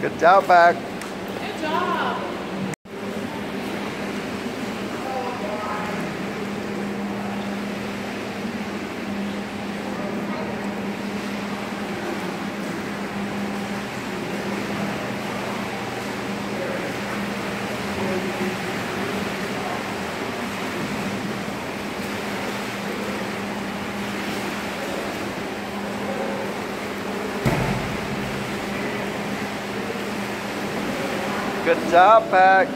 Good job, back. Good job. Good job, Pack.